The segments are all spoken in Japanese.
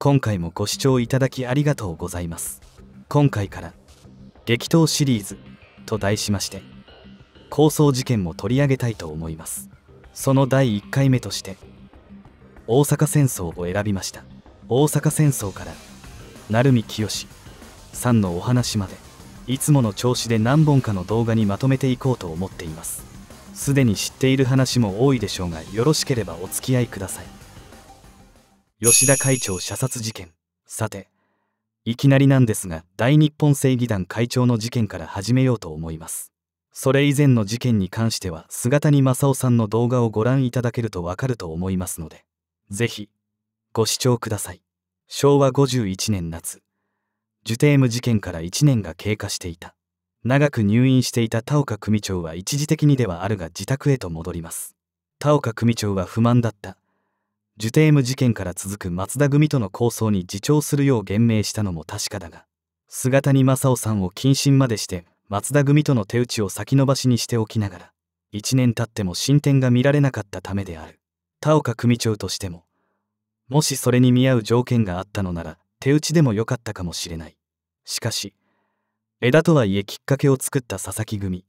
今回もご視聴いただきありがとうございます。今回から激闘シリーズと題しまして抗争事件も取り上げたいと思います。その第1回目として大阪戦争を選びました。大阪戦争から鳴海清さんのお話までいつもの調子で何本かの動画にまとめていこうと思っています。すでに知っている話も多いでしょうがよろしければお付き合いください。吉田会長射殺事件。さていきなりなんですが大日本正義団会長の事件から始めようと思います。それ以前の事件に関しては菅谷正夫さんの動画をご覧いただけるとわかると思いますのでぜひご視聴ください。昭和51年夏受刑務事件から1年が経過していた。長く入院していた田岡組長は一時的にではあるが自宅へと戻ります。田岡組長は不満だった。受刑務事件から続く松田組との抗争に自重するよう言命したのも確かだが菅谷正夫さんを謹慎までして松田組との手打ちを先延ばしにしておきながら1年経っても進展が見られなかったためである。田岡組長としてももしそれに見合う条件があったのなら手打ちでもよかったかもしれない。しかし枝とはいえきっかけを作った佐々木組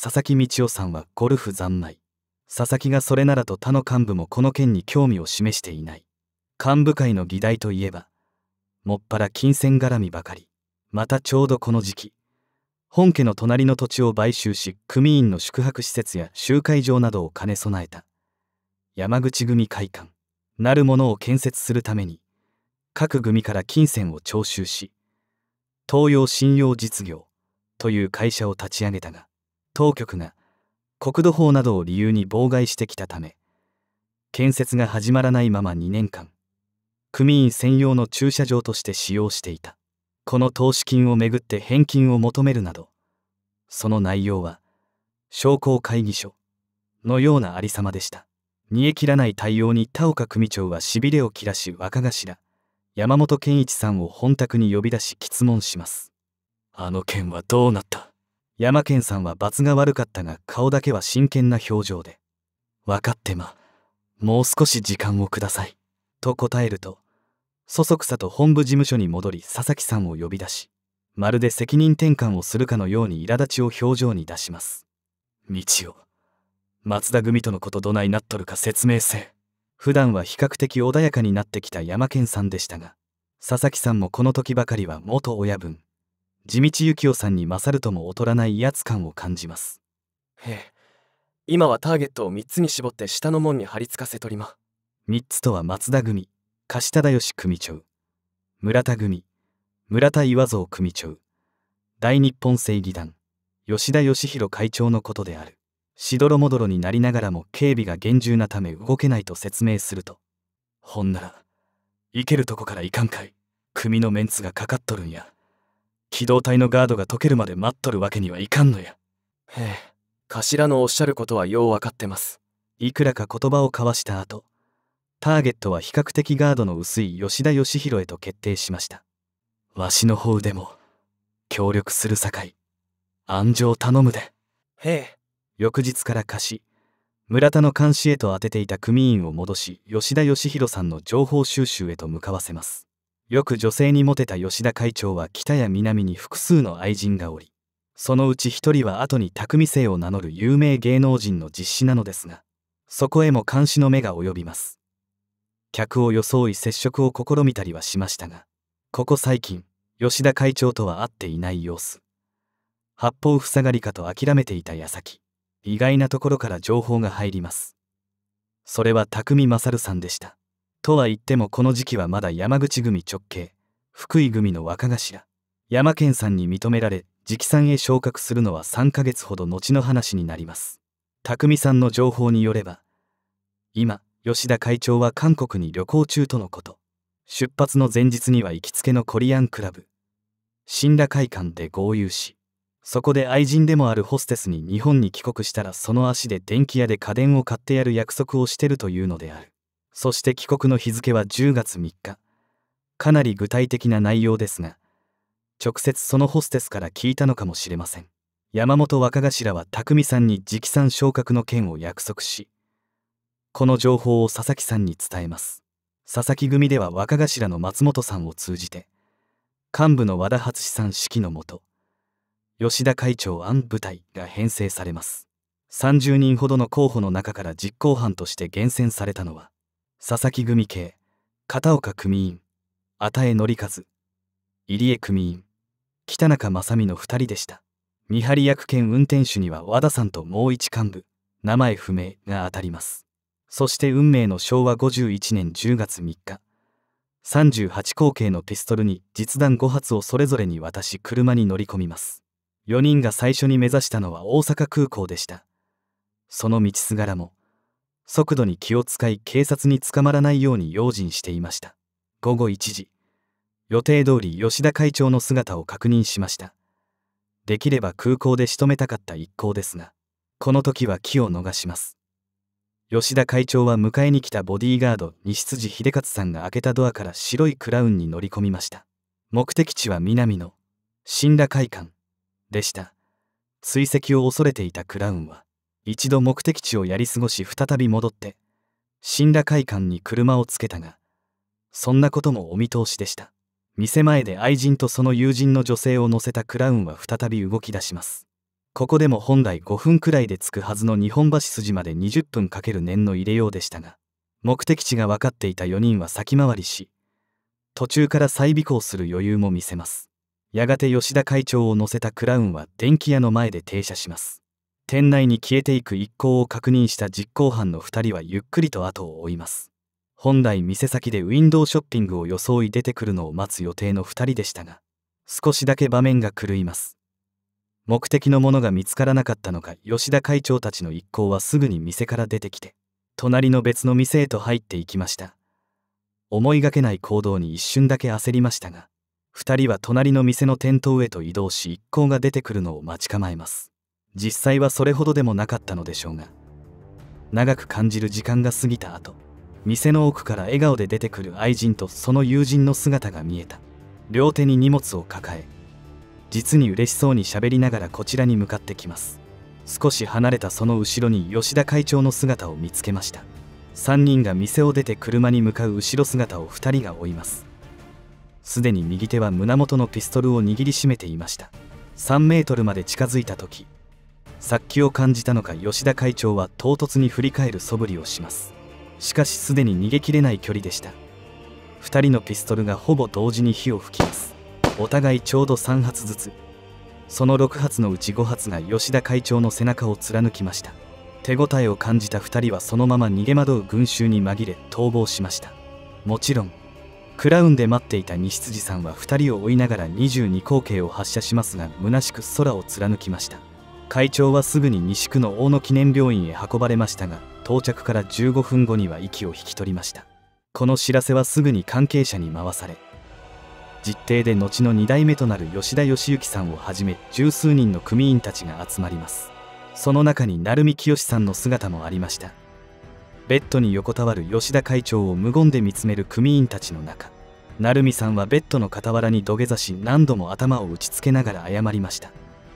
佐々木道夫さんはゴルフ三昧。佐々木がそれならと他の幹部もこの件に興味を示していない。幹部会の議題といえばもっぱら金銭絡みばかり。またちょうどこの時期本家の隣の土地を買収し組員の宿泊施設や集会場などを兼ね備えた。山口組会館なるものを建設するために各組から金銭を徴収し東洋信用実業という会社を立ち上げたが当局が国土法などを理由に妨害してきたため建設が始まらないまま2年間組員専用の駐車場として使用していた。この投資金をめぐって返金を求めるなどその内容は商工会議所のようなありさまでした。煮え切らない対応に田岡組長はしびれを切らし若頭山本健一さんを本宅に呼び出し質問しますあの件はどうなった？山健さんは罰が悪かったが顔だけは真剣な表情で分かってまもう少し時間をくださいと答えるとそそくさと本部事務所に戻り佐々木さんを呼び出しまるで責任転換をするかのように苛立ちを表情に出します。道夫松田組とのことどないなっとるか説明せ普段は比較的穏やかになってきた山健さんでしたが佐々木さんもこの時ばかりは元親分。地道幸雄さんに勝るとも劣らない威圧感を感じます。へえ。今はターゲットを3つに絞って下の門に貼り付かせとりま。3つとは松田組樫忠義組長村田組村田岩蔵組長大日本正義団吉田義弘会長のことである。しどろもどろになりながらも警備が厳重なため動けないと説明すると。ほんなら行けるとこから行かんかい。組のメンツがかかっとるんや機動隊のガードが解けるまで待っとるわけにはいかんのや。へえ頭のおっしゃることはよう分かってます。いくらか言葉を交わした後ターゲットは比較的ガードの薄い吉田義弘へと決定しました。わしの方でも協力するさかい安城頼むで。へえ。翌日から貸し村田の監視へと当てていた組員を戻し吉田義弘さんの情報収集へと向かわせますよく女性にモテた吉田会長は北や南に複数の愛人がおりそのうち一人は後に匠姓を名乗る有名芸能人の実子なのですがそこへも監視の目が及びます。客を装い接触を試みたりはしましたがここ最近吉田会長とは会っていない様子。八方塞がりかと諦めていた矢先意外なところから情報が入ります。それは匠勝さんでした。とは言ってもこの時期はまだ山口組直系福井組の若頭山健さんに認められ直参へ昇格するのは3ヶ月ほど後の話になります。匠さんの情報によれば今吉田会長は韓国に旅行中とのこと。出発の前日には行きつけのコリアンクラブ新羅会館で合流しそこで愛人でもあるホステスに日本に帰国したらその足で電気屋で家電を買ってやる約束をしてるというのである。そして帰国の日付は10月3日。かなり具体的な内容ですが直接そのホステスから聞いたのかもしれません。山本若頭は匠さんに直参昇格の件を約束しこの情報を佐々木さんに伝えます。佐々木組では若頭の松本さんを通じて幹部の和田初志さん指揮のもと吉田会長案部隊が編成されます。30人ほどの候補の中から実行犯として厳選されたのは佐々木組系片岡組員與江則和入江組員北中正美の2人でした。見張り役兼運転手には和田さんともう一幹部名前不明が当たります。そして運命の昭和51年10月3日38口径のピストルに実弾5発をそれぞれに渡し車に乗り込みます。4人が最初に目指したのは大阪空港でした。その道すがらも速度に気を使い警察に捕まらないように用心していました。午後1時。予定通り吉田会長の姿を確認しました。できれば空港で仕留めたかった一行ですがこの時は気を逃します。吉田会長は迎えに来たボディーガード西辻秀勝さんが開けたドアから白いクラウンに乗り込みました。目的地は南の死んだ会館でした。追跡を恐れていたクラウンは一度目的地をやり過ごし再び戻って死んだ会館に車をつけたがそんなこともお見通しでした。店前で愛人とその友人の女性を乗せたクラウンは再び動き出します。ここでも本来5分くらいで着くはずの日本橋筋まで20分かける念の入れようでしたが目的地が分かっていた4人は先回りし途中から再尾行する余裕も見せます。やがて吉田会長を乗せたクラウンは電気屋の前で停車します。店内に消えていく一行を確認した実行犯の2人はゆっくりと後を追います。本来店先でウィンドウショッピングを装い出てくるのを待つ予定の2人でしたが少しだけ場面が狂います。目的のものが見つからなかったのか吉田会長たちの一行はすぐに店から出てきて隣の別の店へと入っていきました。思いがけない行動に一瞬だけ焦りましたが2人は隣の店の店頭へと移動し一行が出てくるのを待ち構えます。実際はそれほどでもなかったのでしょうが長く感じる時間が過ぎた後店の奥から笑顔で出てくる愛人とその友人の姿が見えた。両手に荷物を抱え実に嬉しそうに喋りながらこちらに向かってきます。少し離れたその後ろに吉田会長の姿を見つけました。3人が店を出て車に向かう後ろ姿を2人が追います。すでに右手は胸元のピストルを握りしめていました。3メートルまで近づいた時殺気を感じたのか吉田会長は唐突に振り返る素振りをします。しかしすでに逃げきれない距離でした。2人のピストルがほぼ同時に火を吹きます。お互いちょうど3発ずつ。その6発のうち5発が吉田会長の背中を貫きました。手応えを感じた2人はそのまま逃げ惑う群衆に紛れ逃亡しました。もちろんクラウンで待っていた西辻さんは2人を追いながら22口径を発射しますが虚しく空を貫きました。会長はすぐに西区の大野記念病院へ運ばれましたが到着から15分後には息を引き取りました。この知らせはすぐに関係者に回され実定で後の2代目となる吉田義行さんをはじめ十数人の組員たちが集まります。その中に鳴海清さんの姿もありました。ベッドに横たわる吉田会長を無言で見つめる組員たちの中成美さんはベッドの傍らに土下座し何度も頭を打ちつけながら謝りました。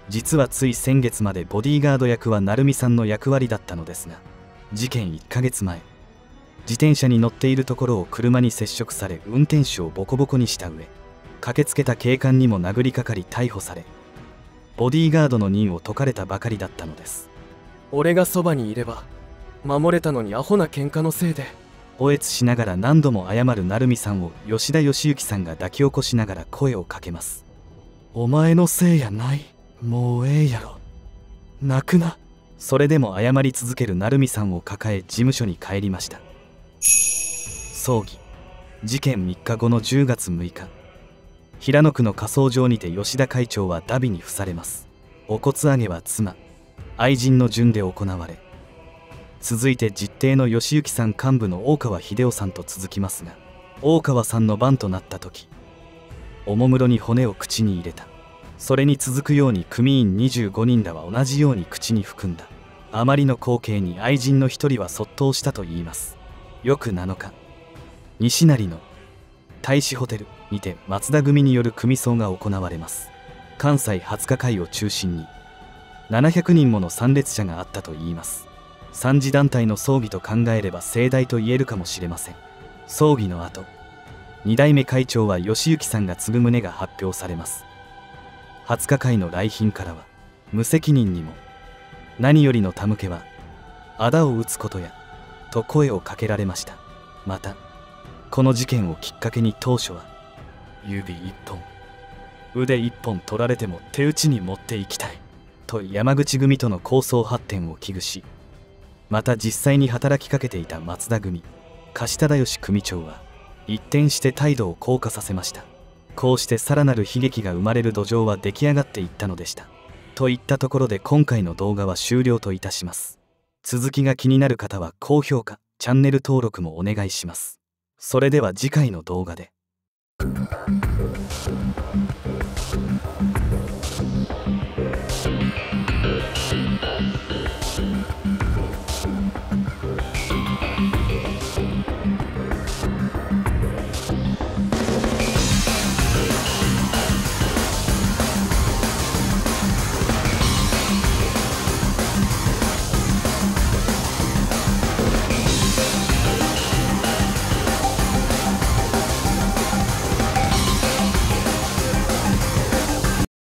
実はつい先月までボディーガード役は成美さんの役割だったのですが事件1ヶ月前自転車に乗っているところを車に接触され運転手をボコボコにした上駆けつけた警官にも殴りかかり逮捕されボディーガードの任を解かれたばかりだったのです。俺がそばにいれば守れたのにアホな喧嘩のせいで。おえつしながら何度も謝る成美さんを吉田義行さんが抱き起こしながら声をかけます。お前のせいやないもうええやろ。泣くな。それでも謝り続ける成美さんを抱え事務所に帰りました。葬儀。事件3日後の10月6日。平野区の火葬場にて吉田会長はダビに付されます。お骨上げは妻。愛人の順で行われ。続いて実弟の義行さん幹部の大川秀夫さんと続きますが大川さんの番となった時おもむろに骨を口に入れた。それに続くように組員25人らは同じように口に含んだ。あまりの光景に愛人の一人はそっとしたといいます。翌7日西成の大使ホテルにて松田組による組葬が行われます。関西20日会を中心に700人もの参列者があったといいます。参事団体の葬儀と考えれば盛大と言えるかもしれません。葬儀の後2代目会長は義行さんが継ぐ旨が発表されます。20日会の来賓からは無責任にも何よりの手向けは仇を討つことやと声をかけられましたまたこの事件をきっかけに当初は指一本腕一本取られても手打ちに持っていきたいと山口組との構想発展を危惧しまた実際に働きかけていた松田組樫忠義組長は一転して態度を硬化させました。こうしてさらなる悲劇が生まれる土壌は出来上がっていったのでした。といったところで今回の動画は終了といたします。続きが気になる方は高評価チャンネル登録もお願いします。それでは次回の動画で。